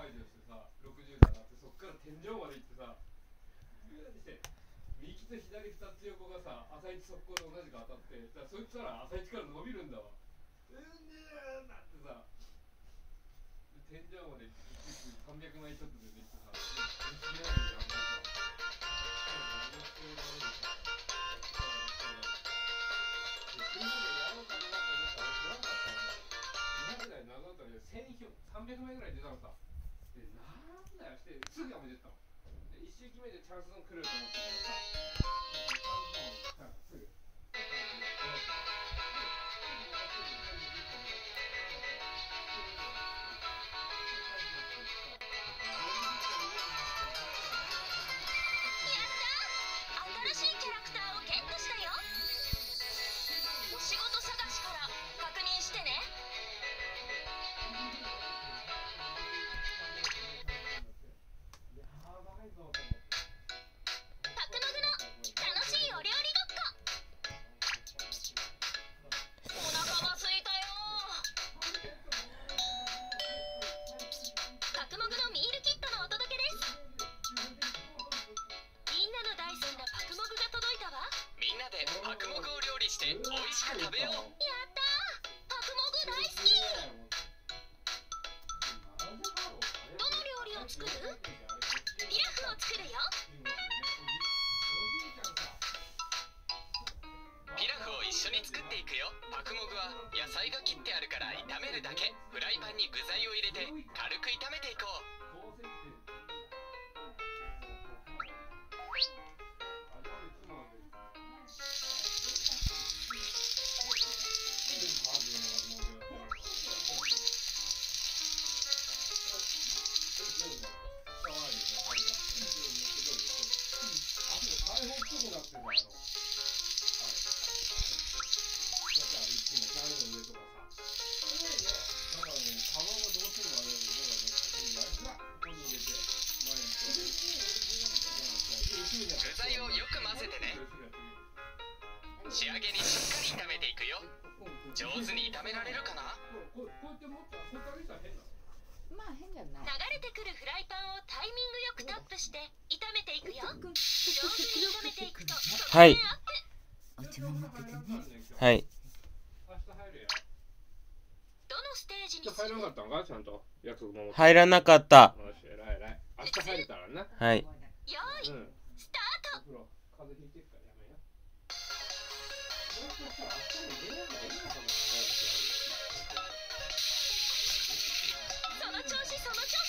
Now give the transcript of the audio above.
解除してさ60になってそっから天井まで行ってさグーってて右と左2つ横がさ朝一速攻で同じく当たってだからそいつら朝一から伸びるんだわ。うんねーなってさ天井まで300枚ちょっとでできてさ見えないじゃん僕は何をしてるのにさで空気でやろうかなんだよ。300枚ぐらい出たのさ。でなんだよしてすぐやめてったの。で1周決めてチャンスゾーン来ると思ってチャンスの来たらすぐ。美味しく食べよう。やったー。パクモグ大好き。どの料理を作る？ピラフを作るよピラフを一緒に作っていくよ。パクモグは野菜が切ってあるから炒めるだけ。フライパンに具材を入れて軽く炒めていこう。具材をよく混ぜてね。仕上げにしっかり炒めていくよ。上手に炒められるかな？流れてくるフライパンをタイミングよくタップして炒めていくよ。上手に炒めていくとはい。お茶も持っててね。はい。明日入るよどのステージに入らなかったのか？ちゃんと。約束守って。入らなかった明日入れたらなはいよーいうん風邪ひいてるからやめよどう。せさ明日も出れないいいのかなその調子その調子。